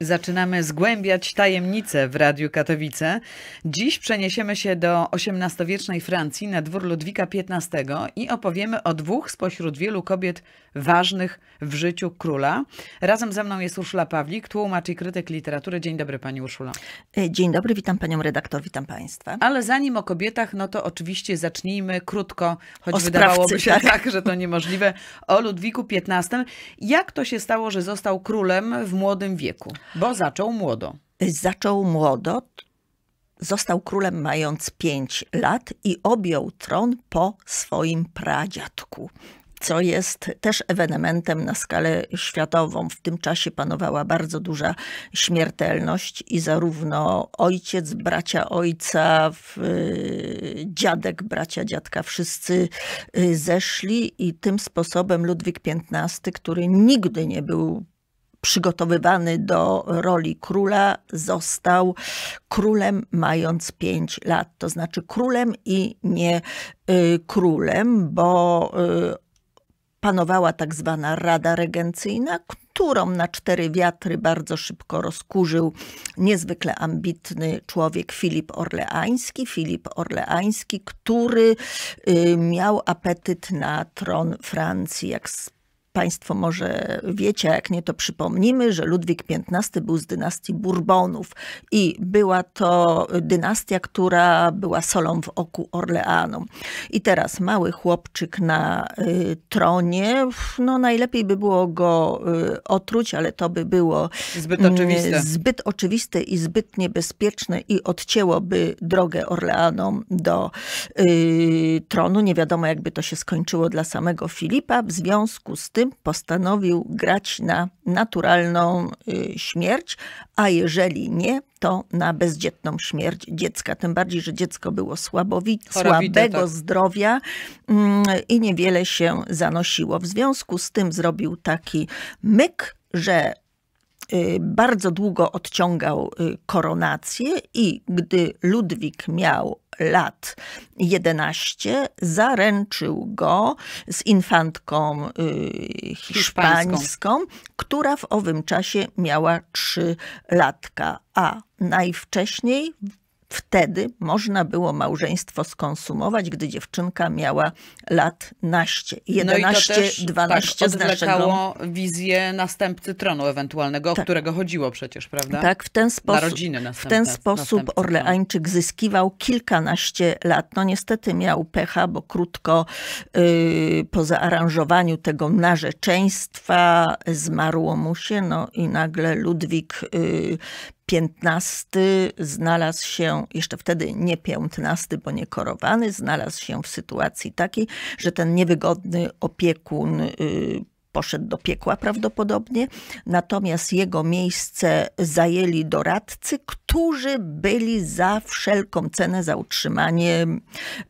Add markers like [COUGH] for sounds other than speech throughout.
Zaczynamy zgłębiać tajemnice w Radiu Katowice. Dziś przeniesiemy się do XVIII-wiecznej Francji na dwór Ludwika XV i opowiemy o dwóch spośród wielu kobiet ważnych w życiu króla. Razem ze mną jest Urszula Pawlik, tłumacz i krytyk literatury. Dzień dobry Pani Urszula. E, dzień dobry, witam Panią redaktor, witam Państwa. Ale zanim o kobietach, no to oczywiście zacznijmy krótko, choć o wydawałoby się tak. tak, że to niemożliwe, o Ludwiku XV. Jak to się stało, że został królem w młodym wieku? Bo zaczął młodo. Zaczął młodo. Został królem mając pięć lat i objął tron po swoim pradziadku co jest też ewenementem na skalę światową. W tym czasie panowała bardzo duża śmiertelność i zarówno ojciec, bracia ojca, dziadek, bracia dziadka, wszyscy y, zeszli i tym sposobem Ludwik XV, który nigdy nie był przygotowywany do roli króla, został królem mając pięć lat. To znaczy królem i nie y, królem, bo y, panowała tak zwana Rada Regencyjna, którą na cztery wiatry bardzo szybko rozkurzył niezwykle ambitny człowiek Filip Orleański. Filip Orleański, który y, miał apetyt na tron Francji. Jak Państwo może wiecie, a jak nie, to przypomnimy, że Ludwik XV był z dynastii Bourbonów i była to dynastia, która była solą w oku Orleanu. I teraz mały chłopczyk na y, tronie, no najlepiej by było go y, otruć, ale to by było zbyt oczywiste. zbyt oczywiste i zbyt niebezpieczne i odcięłoby drogę Orleanom do y, tronu. Nie wiadomo, jakby to się skończyło dla samego Filipa. W związku z tym postanowił grać na naturalną y, śmierć, a jeżeli nie, to na bezdzietną śmierć dziecka. Tym bardziej, że dziecko było słabowite, słabego tak. zdrowia mm, i niewiele się zanosiło. W związku z tym zrobił taki myk, że bardzo długo odciągał y, koronację i gdy Ludwik miał lat 11 zaręczył go z infantką y, hiszpańską, hiszpańską, która w owym czasie miała 3 latka, a najwcześniej Wtedy można było małżeństwo skonsumować, gdy dziewczynka miała lat naście. 11, no i to też, 12 tak, odwlekało naszego... wizję następcy tronu ewentualnego, tak. o którego chodziło przecież, prawda? Tak, w ten sposób, rodziny w ten sposób Orleańczyk zyskiwał kilkanaście lat. No niestety miał pecha, bo krótko yy, po zaaranżowaniu tego narzeczeństwa zmarło mu się, no i nagle Ludwik yy, 15 znalazł się, jeszcze wtedy nie 15, bo nie korowany, znalazł się w sytuacji takiej, że ten niewygodny opiekun y, poszedł do piekła prawdopodobnie, natomiast jego miejsce zajęli doradcy, którzy byli za wszelką cenę za utrzymanie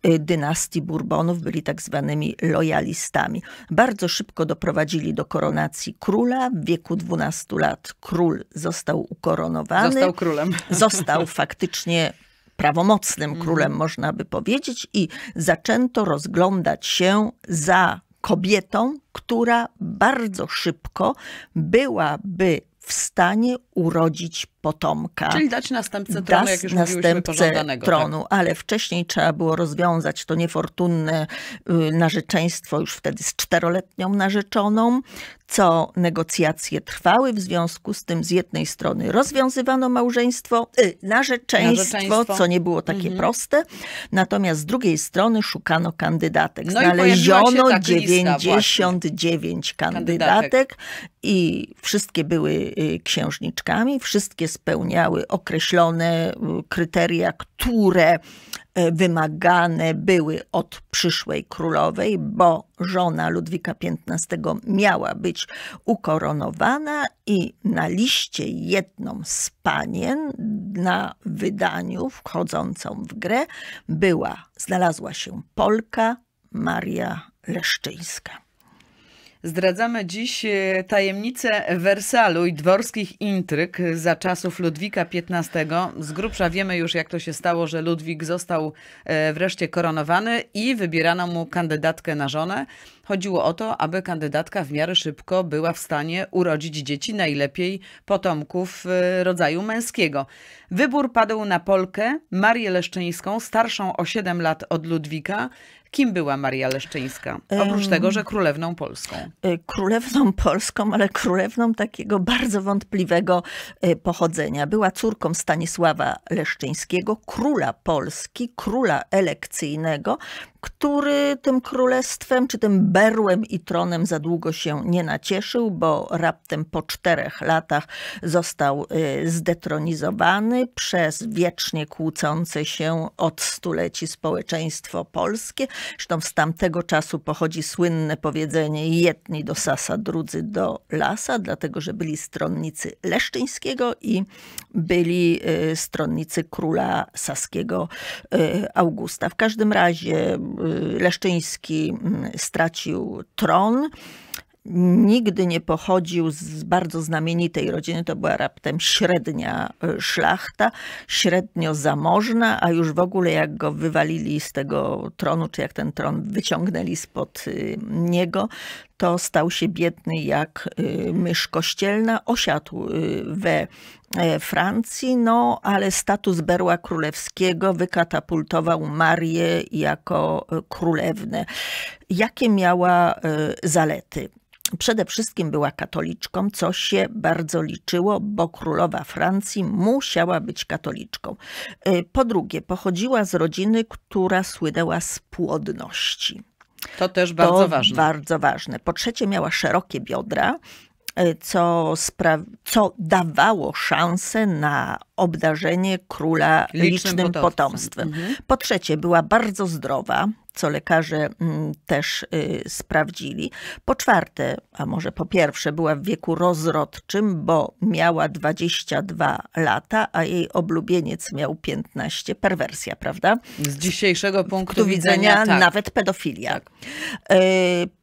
y, dynastii Bourbonów, byli tak zwanymi lojalistami. Bardzo szybko doprowadzili do koronacji króla. W wieku 12 lat król został ukoronowany. Został królem. Został [LAUGHS] faktycznie prawomocnym królem, mm. można by powiedzieć, i zaczęto rozglądać się za kobietą, która bardzo szybko byłaby w stanie urodzić potomka. Czyli dać następcę tronu, jak już następcę tak. tronu, tak. ale wcześniej trzeba było rozwiązać to niefortunne y, narzeczeństwo już wtedy z czteroletnią narzeczoną, co negocjacje trwały. W związku z tym z jednej strony rozwiązywano małżeństwo, y, narzeczeństwo, narzeczeństwo, co nie było takie mhm. proste, natomiast z drugiej strony szukano kandydatek. No Znaleziono 99 kandydatek, kandydatek i wszystkie były y, wszystkie spełniały określone kryteria, które E, wymagane były od przyszłej królowej, bo żona Ludwika XV miała być ukoronowana i na liście jedną z panien na wydaniu wchodzącą w grę była, znalazła się Polka Maria Leszczyńska. Zdradzamy dziś e, tajemnicę Wersalu i dworskich intryg za czasów Ludwika XV. Z grubsza wiemy już, jak to się stało, że Ludwik został e, wreszcie koronowany i wybierano mu kandydatkę na żonę. Chodziło o to, aby kandydatka w miarę szybko była w stanie urodzić dzieci, najlepiej potomków e, rodzaju męskiego. Wybór padł na Polkę, Marię Leszczyńską, starszą o 7 lat od Ludwika. Kim była Maria Leszczyńska? Oprócz um, tego, że królewną polską. Y, królewną polską, ale królewną takiego bardzo wątpliwego y, pochodzenia. Była córką Stanisława Leszczyńskiego, króla Polski, króla elekcyjnego, który tym królestwem, czy tym berłem i tronem za długo się nie nacieszył, bo raptem po czterech latach został y, zdetronizowany przez wiecznie kłócące się od stuleci społeczeństwo polskie. Zresztą z tamtego czasu pochodzi słynne powiedzenie jedni do sasa, drudzy do lasa, dlatego że byli stronnicy Leszczyńskiego i byli y, stronnicy króla saskiego y, Augusta. W każdym razie Leszczyński mm, stracił tron. Nigdy nie pochodził z bardzo znamienitej rodziny, to była raptem średnia y, szlachta, średnio zamożna, a już w ogóle jak go wywalili z tego tronu, czy jak ten tron wyciągnęli spod y, niego, to stał się biedny jak mysz kościelna, osiadł we E, Francji, no ale status berła królewskiego wykatapultował Marię jako e, królewnę. Jakie miała e, zalety? Przede wszystkim była katoliczką, co się bardzo liczyło, bo królowa Francji musiała być katoliczką. Po drugie, pochodziła z rodziny, która słynęła z płodności. To też bardzo to ważne. Bardzo ważne. Po trzecie, miała szerokie biodra, E, co, co dawało szansę na obdarzenie króla licznym, licznym potomstwem. potomstwem. Mhm. Po trzecie, była bardzo zdrowa, co lekarze mm, też y, sprawdzili. Po czwarte, a może po pierwsze, była w wieku rozrodczym, bo miała 22 lata, a jej oblubieniec miał 15. Perwersja, prawda? Z dzisiejszego punktu widzenia, widzenia tak. nawet pedofilia. Tak.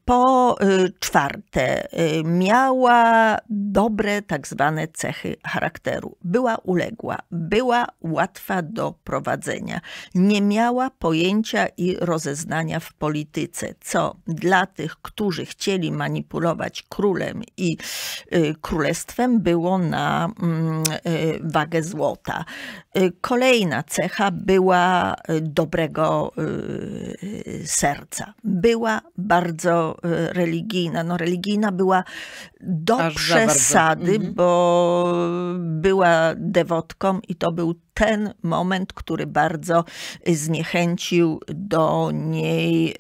Po y, czwarte, y, miała dobre tak zwane cechy charakteru. Była uległa, była łatwa do prowadzenia. Nie miała pojęcia i rozeznania w polityce, co dla tych, którzy chcieli manipulować królem i y, królestwem, było na mm, wagę złota. Kolejna cecha była dobrego serca. Była bardzo Religijna. No religijna była do Aż przesady, mhm. bo była dewotką i to był ten moment, który bardzo zniechęcił do niej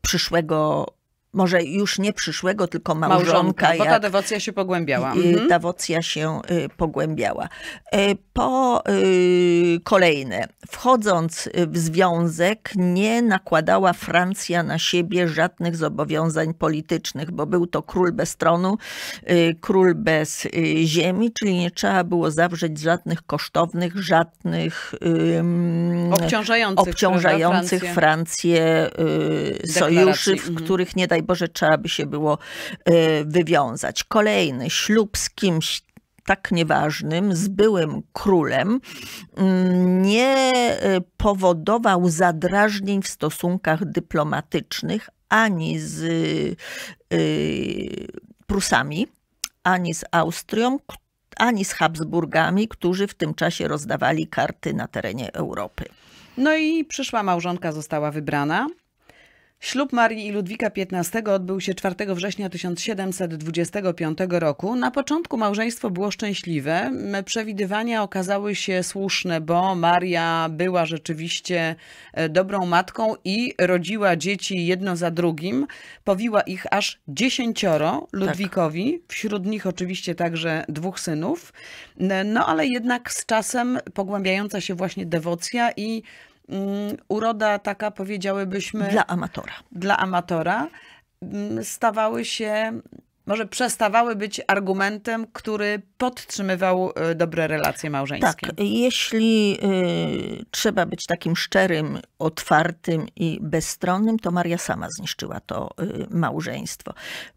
przyszłego może już nie przyszłego, tylko małżonka. małżonka bo ta dewocja się pogłębiała. Mhm. Dewocja się y, pogłębiała. Y, po y, kolejne, wchodząc w związek, nie nakładała Francja na siebie żadnych zobowiązań politycznych, bo był to król bez tronu, król bez ziemi, czyli nie trzeba było zawrzeć żadnych kosztownych, żadnych obciążających, obciążających Francję, Francję sojuszy, w mhm. których nie daj Boże trzeba by się było e, wywiązać. Kolejny ślub z kimś tak nieważnym, z byłym królem, mm, nie e, powodował zadrażnień w stosunkach dyplomatycznych ani z e, Prusami, ani z Austrią, ani z Habsburgami, którzy w tym czasie rozdawali karty na terenie Europy. No i przyszła małżonka została wybrana. Ślub Marii i Ludwika XV odbył się 4 września 1725 roku. Na początku małżeństwo było szczęśliwe. Przewidywania okazały się słuszne, bo Maria była rzeczywiście e, dobrą matką i rodziła dzieci jedno za drugim. Powiła ich aż dziesięcioro Ludwikowi, tak. wśród nich oczywiście także dwóch synów. No ale jednak z czasem pogłębiająca się właśnie dewocja i uroda taka powiedziałybyśmy... Dla amatora. Dla amatora mm, stawały się może przestawały być argumentem, który podtrzymywał y, dobre relacje małżeńskie. Tak, jeśli y, trzeba być takim szczerym, otwartym i bezstronnym, to Maria sama zniszczyła to y, małżeństwo.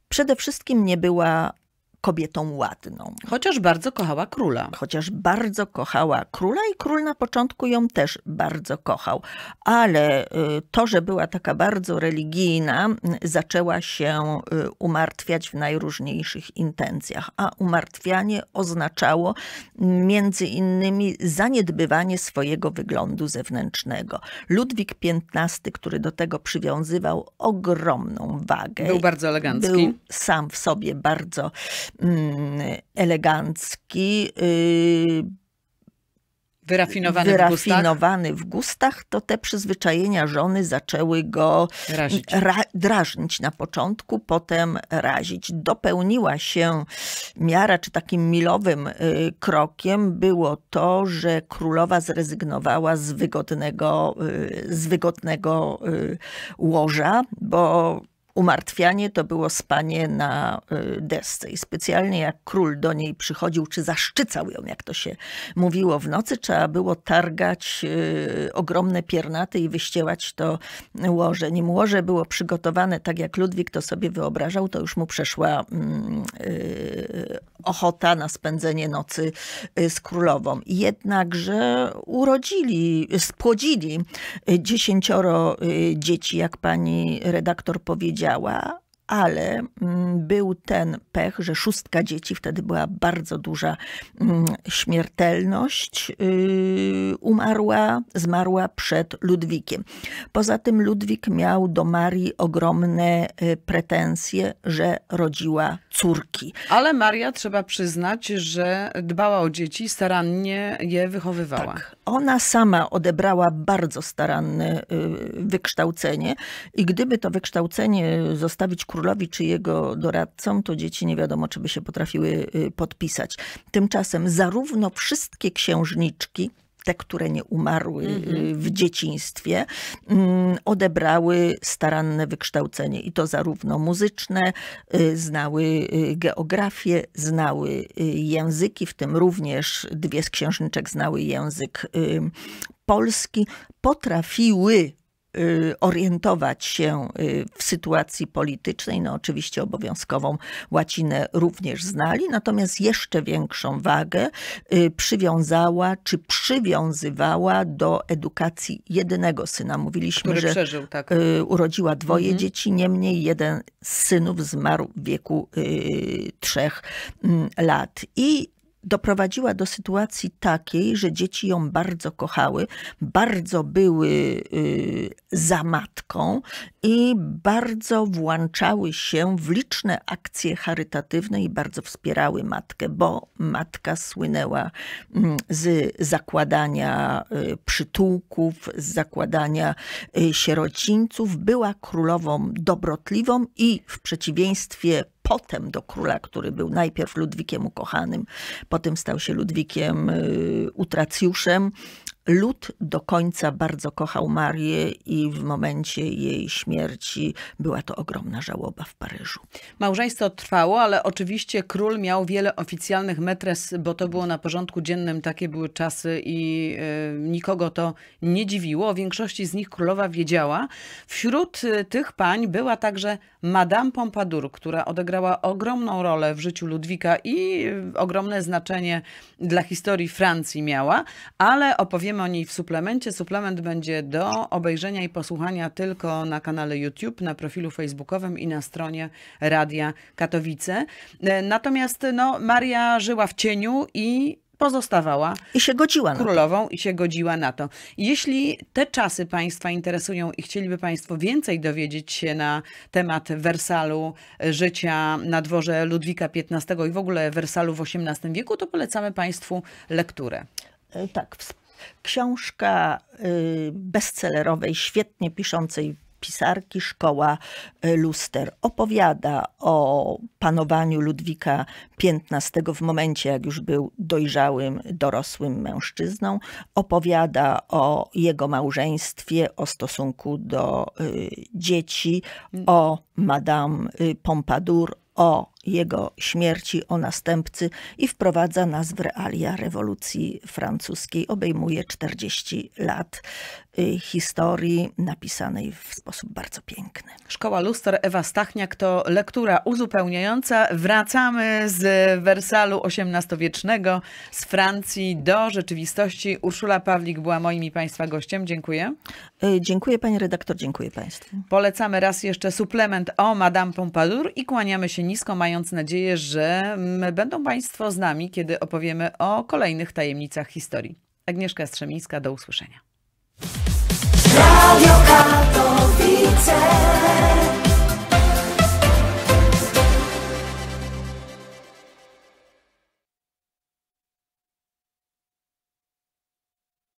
Przede wszystkim nie była kobietą ładną. Chociaż bardzo kochała króla. Chociaż bardzo kochała króla i król na początku ją też bardzo kochał. Ale y, to, że była taka bardzo religijna, zaczęła się y, umartwiać w najróżniejszych intencjach. A umartwianie oznaczało między innymi zaniedbywanie swojego wyglądu zewnętrznego. Ludwik XV, który do tego przywiązywał ogromną wagę. Był bardzo elegancki. Był sam w sobie bardzo elegancki, y, wyrafinowany, wyrafinowany w, gustach. w gustach, to te przyzwyczajenia żony zaczęły go ra, drażnić na początku, potem razić. Dopełniła się miara, czy takim milowym y, krokiem było to, że królowa zrezygnowała z wygodnego, y, z wygodnego łoża, bo umartwianie to było spanie na y, desce. I specjalnie jak król do niej przychodził, czy zaszczycał ją, jak to się mówiło w nocy, trzeba było targać y, ogromne piernaty i wyściełać to łoże. Nim łoże było przygotowane tak, jak Ludwik to sobie wyobrażał, to już mu przeszła mm, y, ochota na spędzenie nocy z królową. Jednakże urodzili, spłodzili dziesięcioro dzieci, jak pani redaktor powiedziała, działa, ale mm, był ten pech, że szóstka dzieci, wtedy była bardzo duża mm, śmiertelność, yy, umarła, zmarła przed Ludwikiem. Poza tym Ludwik miał do Marii ogromne y, pretensje, że rodziła córki. Ale Maria, trzeba przyznać, że dbała o dzieci, starannie je wychowywała. Tak. Ona sama odebrała bardzo staranne y, wykształcenie i gdyby to wykształcenie zostawić królowi czy jego doradcom, to dzieci nie wiadomo, czy by się potrafiły y, podpisać. Tymczasem zarówno wszystkie księżniczki, te, które nie umarły y, mhm. w dzieciństwie, mm, odebrały staranne wykształcenie i to zarówno muzyczne, y, znały geografię, znały języki, w tym również dwie z księżniczek znały język polski, potrafiły Y, orientować się y, w sytuacji politycznej. No oczywiście obowiązkową łacinę również znali, natomiast jeszcze większą wagę y, przywiązała czy przywiązywała do edukacji jedynego syna. Mówiliśmy, Który że przeżył, tak. urodziła dwoje mhm. dzieci, niemniej jeden z synów zmarł w wieku trzech mm, lat. I doprowadziła do sytuacji takiej, że dzieci ją bardzo kochały, bardzo były y, za matką i bardzo włączały się w liczne akcje charytatywne i bardzo wspierały matkę, bo matka słynęła mm, z zakładania y, przytułków, z zakładania y, sierocińców, była królową dobrotliwą i w przeciwieństwie potem do króla, który był najpierw Ludwikiem ukochanym, potem stał się Ludwikiem y, utracjuszem, Lud do końca bardzo kochał Marię i w momencie jej śmierci była to ogromna żałoba w Paryżu. Małżeństwo trwało, ale oczywiście król miał wiele oficjalnych metres, bo to było na porządku dziennym, takie były czasy i y, nikogo to nie dziwiło. O większości z nich królowa wiedziała. Wśród y, tych pań była także Madame Pompadour, która odegrała ogromną rolę w życiu Ludwika i y, ogromne znaczenie dla historii Francji miała, ale opowiemy o niej w suplemencie. Suplement będzie do obejrzenia i posłuchania tylko na kanale YouTube, na profilu facebookowym i na stronie Radia Katowice. E, natomiast no, Maria żyła w cieniu i pozostawała I się godziła królową i się godziła na to. Jeśli te czasy Państwa interesują i chcieliby Państwo więcej dowiedzieć się na temat Wersalu, życia na dworze Ludwika XV i w ogóle Wersalu w XVIII wieku, to polecamy Państwu lekturę. E, tak, książka y, bestsellerowej, świetnie piszącej pisarki Szkoła y, Luster. Opowiada o panowaniu Ludwika XV w momencie, jak już był dojrzałym, dorosłym mężczyzną. Opowiada o jego małżeństwie, o stosunku do y, dzieci, o Madame Pompadour, o jego śmierci, o następcy i wprowadza nas w realia rewolucji francuskiej. Obejmuje 40 lat y, historii napisanej w sposób bardzo piękny. Szkoła Luster, Ewa Stachniak to lektura uzupełniająca. Wracamy z Wersalu XVIII-wiecznego, z Francji do rzeczywistości. Urszula Pawlik była moim i Państwa gościem. Dziękuję. Y, Dziękuję Pani redaktor, dziękuję Państwu. Polecamy raz jeszcze suplement o Madame Pompadour i kłaniamy się nisko, mając nadzieję, że będą Państwo z nami, kiedy opowiemy o kolejnych tajemnicach historii. Agnieszka Strzemińska, do usłyszenia. Radio Katowice.